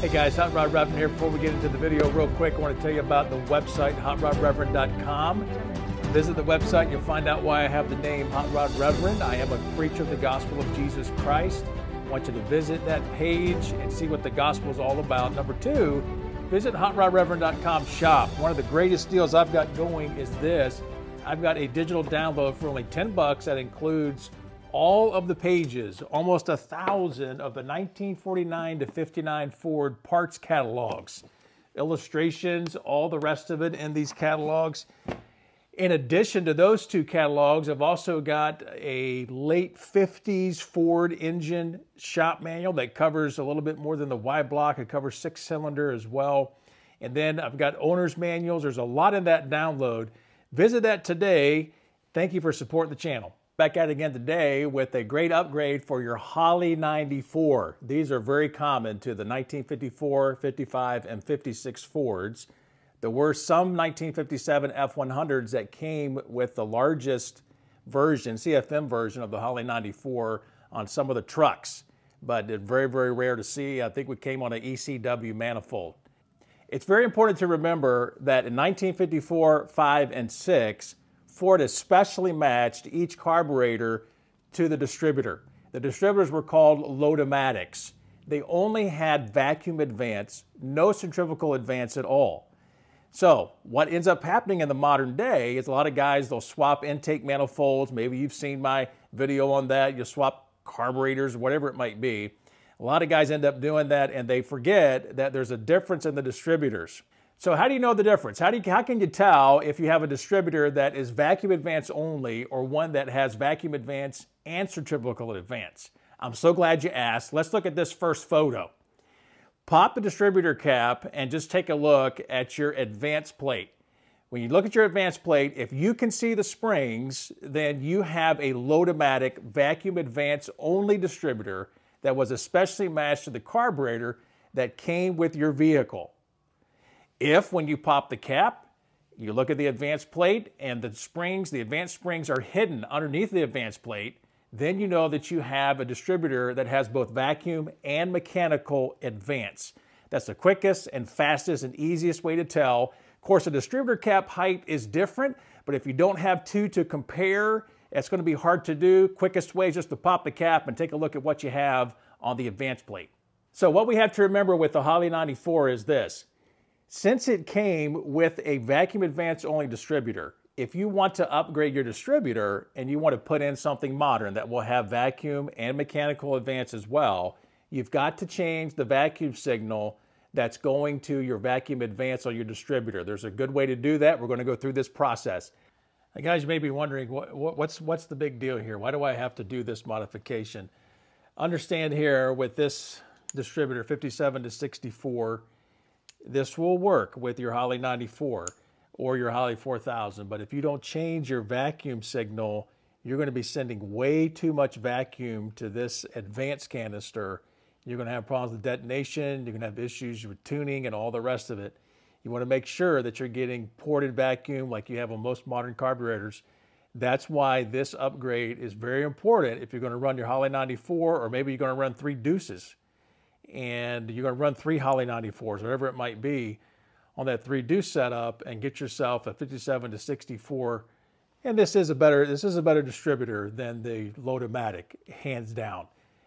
Hey guys, Hot Rod Reverend here. Before we get into the video, real quick, I want to tell you about the website, hotrodreverend.com. Visit the website, you'll find out why I have the name Hot Rod Reverend. I am a preacher of the gospel of Jesus Christ. I want you to visit that page and see what the gospel is all about. Number two, visit hotrodreverend.com shop. One of the greatest deals I've got going is this. I've got a digital download for only 10 bucks that includes all of the pages, almost a thousand of the 1949 to 59 Ford parts catalogs, illustrations, all the rest of it in these catalogs. In addition to those two catalogs, I've also got a late 50s Ford engine shop manual that covers a little bit more than the Y block. It covers six cylinder as well. And then I've got owner's manuals. There's a lot in that download. Visit that today. Thank you for supporting the channel. Back at it again today with a great upgrade for your Holley 94. These are very common to the 1954, 55, and 56 Fords. There were some 1957 F100s that came with the largest version, CFM version of the Holley 94 on some of the trucks, but very, very rare to see. I think we came on an ECW manifold. It's very important to remember that in 1954, 5, and 6, Ford especially matched each carburetor to the distributor. The distributors were called Load-O-Matics. They only had vacuum advance, no centrifugal advance at all. So what ends up happening in the modern day is a lot of guys, they'll swap intake manifolds. Maybe you've seen my video on that. You swap carburetors, whatever it might be. A lot of guys end up doing that and they forget that there's a difference in the distributors. So how do you know the difference? How, do you, how can you tell if you have a distributor that is vacuum advance only or one that has vacuum advance and centrifugal advance? I'm so glad you asked. Let's look at this first photo. Pop the distributor cap and just take a look at your advance plate. When you look at your advance plate, if you can see the springs, then you have a Load-O-Matic vacuum advance only distributor that was especially matched to the carburetor that came with your vehicle. If when you pop the cap, you look at the advanced plate and the springs, the advanced springs are hidden underneath the advanced plate, then you know that you have a distributor that has both vacuum and mechanical advance. That's the quickest and fastest and easiest way to tell. Of course, a distributor cap height is different, but if you don't have two to compare, it's going to be hard to do. Quickest way is just to pop the cap and take a look at what you have on the advance plate. So what we have to remember with the Holley 94 is this. Since it came with a vacuum advance only distributor, if you want to upgrade your distributor and you want to put in something modern that will have vacuum and mechanical advance as well, you've got to change the vacuum signal that's going to your vacuum advance on your distributor. There's a good way to do that. We're going to go through this process. Now, guys, you may be wondering what, what's what's the big deal here? Why do I have to do this modification? Understand here with this distributor 57 to 64 this will work with your Holley 94 or your Holley 4000. But if you don't change your vacuum signal, you're going to be sending way too much vacuum to this advanced canister. You're going to have problems with detonation. You're going to have issues with tuning and all the rest of it. You want to make sure that you're getting ported vacuum like you have on most modern carburetors. That's why this upgrade is very important if you're going to run your Holley 94 or maybe you're going to run three deuces and you're going to run three Holley 94s, whatever it might be, on that three deuce setup and get yourself a 57 to 64. And this is a better this is a better distributor than the Load-O-Matic, hands down.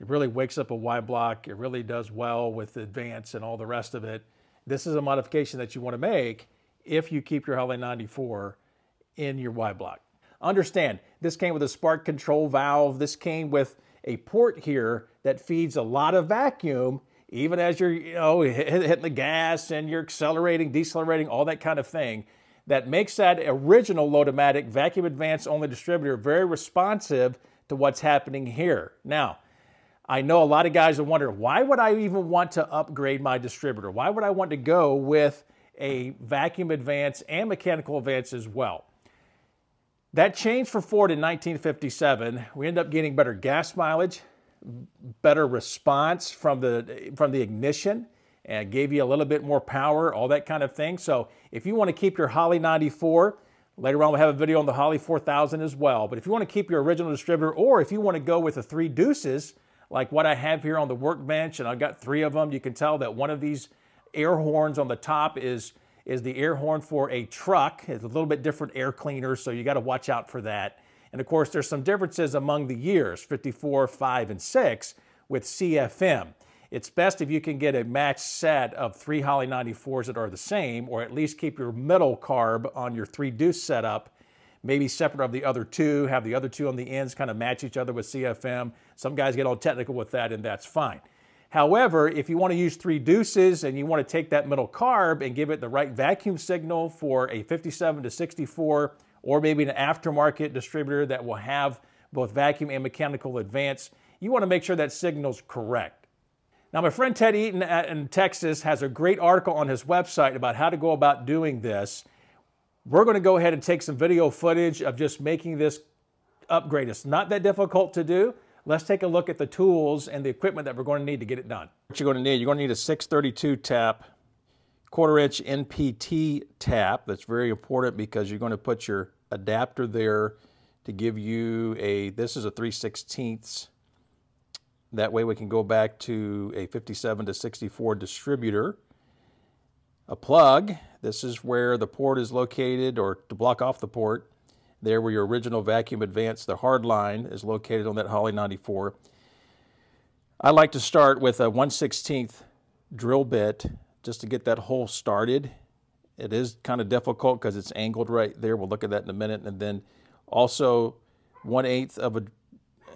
It really wakes up a Y block. It really does well with the advance and all the rest of it. This is a modification that you want to make if you keep your Holley 94 in your Y block. Understand, this came with a spark control valve. This came with a port here that feeds a lot of vacuum even as you're you know hitting the gas and you're accelerating, decelerating, all that kind of thing, that makes that original Load-O-Matic vacuum advance only distributor very responsive to what's happening here. Now, I know a lot of guys are wondering, why would I even want to upgrade my distributor? Why would I want to go with a vacuum advance and mechanical advance as well? That changed for Ford in 1957. We ended up getting better gas mileage, better response from the from the ignition, and gave you a little bit more power, all that kind of thing. So if you want to keep your Holley 94, later on we'll have a video on the Holley 4000 as well. But if you want to keep your original distributor, or if you want to go with the three deuces, like what I have here on the workbench, and I've got three of them. You can tell that one of these air horns on the top is, is the air horn for a truck. It's a little bit different air cleaner, so you got to watch out for that. And of course, there's some differences among the years, 54, 5, and 6 with CFM. It's best if you can get a matched set of three Holley 94s that are the same, or at least keep your middle carb on your three deuce setup maybe separate of the other two, have the other two on the ends kind of match each other with CFM. Some guys get all technical with that, and that's fine. However, if you want to use three deuces and you want to take that middle carb and give it the right vacuum signal for a 57 to 64, or maybe an aftermarket distributor that will have both vacuum and mechanical advance, you want to make sure that signal's correct. Now, my friend Ted Eaton in Texas has a great article on his website about how to go about doing this. We're going to go ahead and take some video footage of just making this upgrade. It's not that difficult to do. Let's take a look at the tools and the equipment that we're going to need to get it done. What you're going to need, you're going to need a 632 tap, quarter inch NPT tap. That's very important because you're going to put your adapter there to give you a, this is a 3 16ths. That way we can go back to a 57 to 64 distributor a plug. This is where the port is located or to block off the port. There where your original vacuum advance, the hard line is located on that Holley 94. I like to start with a 1 16th drill bit just to get that hole started. It is kind of difficult because it's angled right there. We'll look at that in a minute. And then also one eighth of an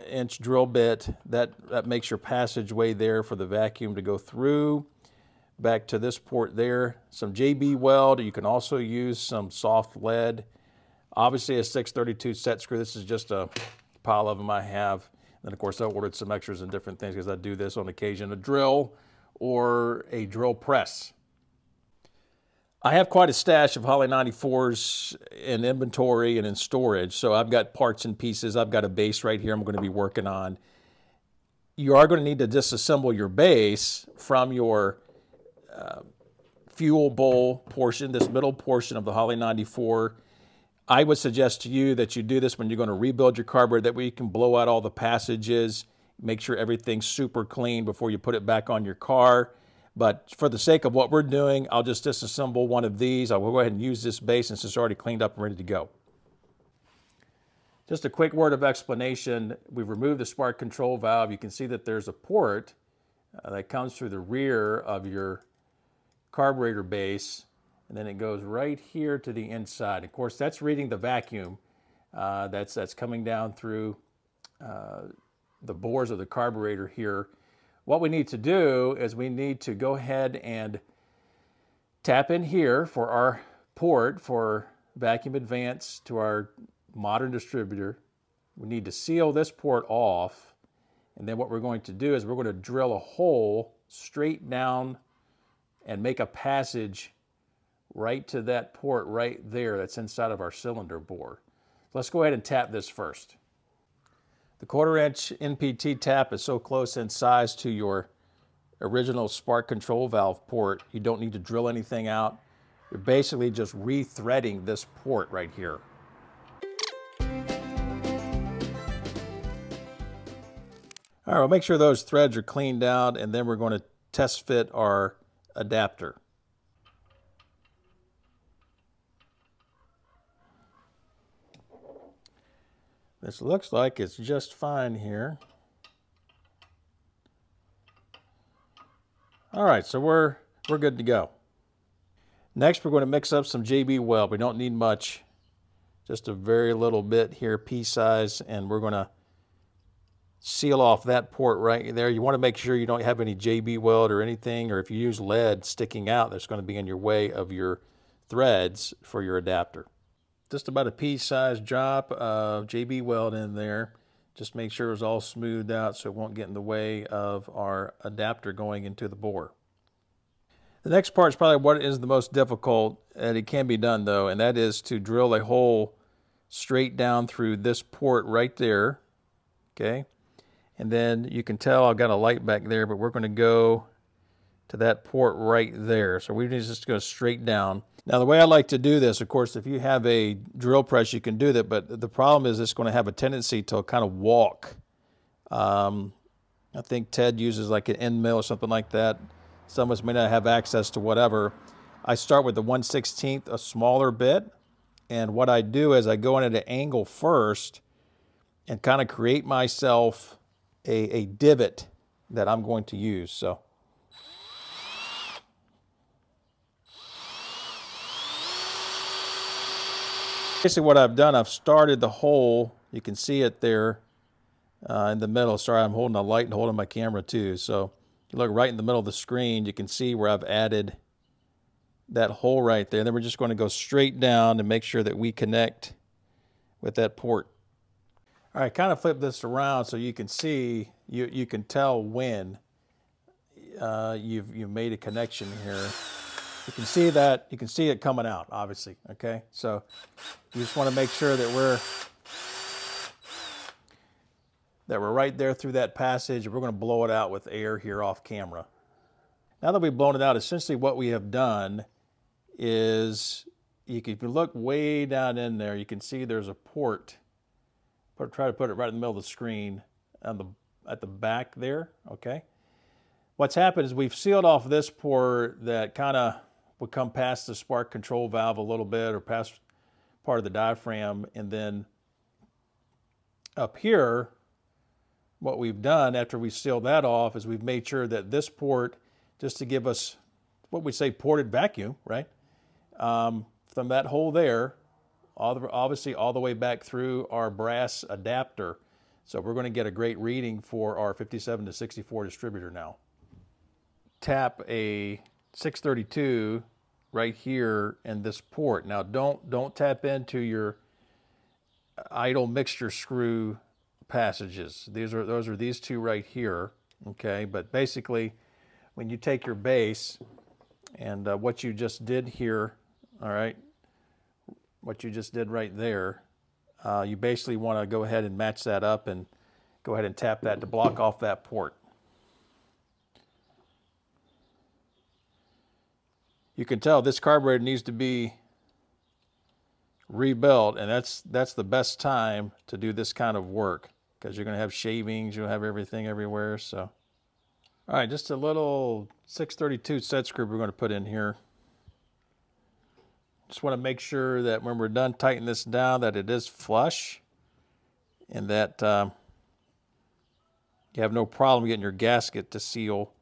inch drill bit. That, that makes your passageway there for the vacuum to go through back to this port there. Some JB weld. You can also use some soft lead. Obviously a 632 set screw. This is just a pile of them I have. And of course I ordered some extras and different things because I do this on occasion. A drill or a drill press. I have quite a stash of Holley 94s in inventory and in storage. So I've got parts and pieces. I've got a base right here I'm going to be working on. You are going to need to disassemble your base from your uh, fuel bowl portion, this middle portion of the Holley 94. I would suggest to you that you do this when you're going to rebuild your carburetor, that way you can blow out all the passages, make sure everything's super clean before you put it back on your car. But for the sake of what we're doing, I'll just disassemble one of these. I will go ahead and use this base since it's already cleaned up and ready to go. Just a quick word of explanation. We've removed the spark control valve. You can see that there's a port uh, that comes through the rear of your carburetor base, and then it goes right here to the inside. Of course, that's reading the vacuum uh, that's, that's coming down through uh, the bores of the carburetor here. What we need to do is we need to go ahead and tap in here for our port for vacuum advance to our modern distributor. We need to seal this port off. And then what we're going to do is we're going to drill a hole straight down and make a passage right to that port right there that's inside of our cylinder bore. Let's go ahead and tap this first. The quarter inch NPT tap is so close in size to your original spark control valve port, you don't need to drill anything out. You're basically just rethreading this port right here. All right, we'll make sure those threads are cleaned out and then we're going to test fit our adapter. This looks like it's just fine here. All right, so we're, we're good to go. Next, we're going to mix up some JB Weld. We don't need much, just a very little bit here, pea size, and we're going to seal off that port right there. You want to make sure you don't have any JB weld or anything, or if you use lead sticking out, that's going to be in your way of your threads for your adapter. Just about a pea-sized drop of JB weld in there. Just make sure it's all smoothed out so it won't get in the way of our adapter going into the bore. The next part is probably what is the most difficult, and it can be done though, and that is to drill a hole straight down through this port right there, okay? And then you can tell I've got a light back there, but we're going to go to that port right there. So we need to just go straight down. Now the way I like to do this, of course, if you have a drill press, you can do that, but the problem is it's going to have a tendency to kind of walk. Um, I think Ted uses like an end mill or something like that. Some of us may not have access to whatever. I start with the 1 16th, a smaller bit. And what I do is I go in at an angle first and kind of create myself a, a divot that I'm going to use. So. Basically what I've done, I've started the hole. You can see it there uh, in the middle. Sorry, I'm holding a light and holding my camera too. So you look right in the middle of the screen, you can see where I've added that hole right there. Then we're just going to go straight down and make sure that we connect with that port. All right, kind of flip this around so you can see, you, you can tell when uh, you've, you've made a connection here. You can see that, you can see it coming out, obviously, okay? So you just want to make sure that we're that we're right there through that passage. We're going to blow it out with air here off camera. Now that we've blown it out, essentially what we have done is, you can, if you look way down in there, you can see there's a port. Put, try to put it right in the middle of the screen on the, at the back there, okay? What's happened is we've sealed off this port that kind of would come past the spark control valve a little bit or past part of the diaphragm. And then up here, what we've done after we sealed that off is we've made sure that this port, just to give us what we say ported vacuum, right? Um, from that hole there, all the, obviously all the way back through our brass adapter. So we're going to get a great reading for our 57 to 64 distributor now. Tap a 632 right here in this port. Now don't don't tap into your idle mixture screw passages. These are those are these two right here. Okay, but basically, when you take your base and uh, what you just did here, all right, what you just did right there, uh, you basically want to go ahead and match that up and go ahead and tap that to block off that port. You can tell this carburetor needs to be rebuilt and that's that's the best time to do this kind of work because you're going to have shavings, you'll have everything everywhere. So, all right, just a little 632 set screw we're going to put in here. Just want to make sure that when we're done tightening this down that it is flush and that um, you have no problem getting your gasket to seal.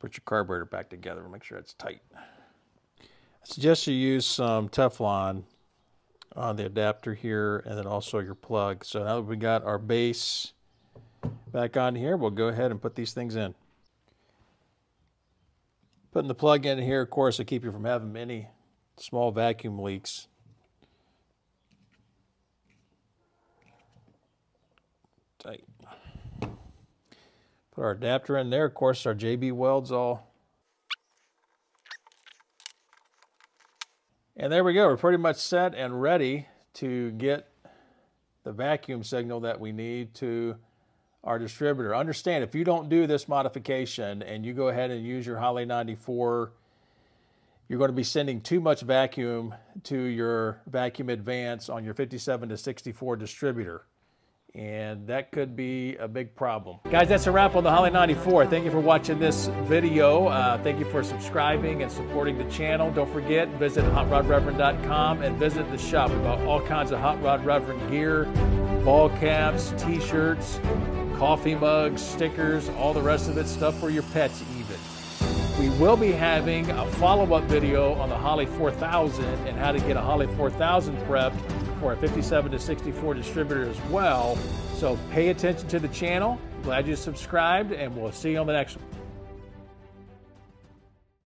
Put your carburetor back together and make sure it's tight. I suggest you use some Teflon on the adapter here and then also your plug. So now that we got our base back on here, we'll go ahead and put these things in. Putting the plug in here, of course, to keep you from having any small vacuum leaks. Tight. Put our adapter in there. Of course, our JB Welds all And there we go. We're pretty much set and ready to get the vacuum signal that we need to our distributor. Understand, if you don't do this modification and you go ahead and use your Holley 94, you're going to be sending too much vacuum to your vacuum advance on your 57 to 64 distributor and that could be a big problem. Guys, that's a wrap on the Holley 94. Thank you for watching this video. Uh, thank you for subscribing and supporting the channel. Don't forget, visit hotrodreverend.com and visit the shop. We've got all kinds of Hot Rod Reverend gear, ball caps, t-shirts, coffee mugs, stickers, all the rest of it, stuff for your pets even. We will be having a follow-up video on the Holley 4000 and how to get a Holley 4000 prepped for a 57 to 64 distributor as well. So pay attention to the channel. Glad you subscribed, and we'll see you on the next one.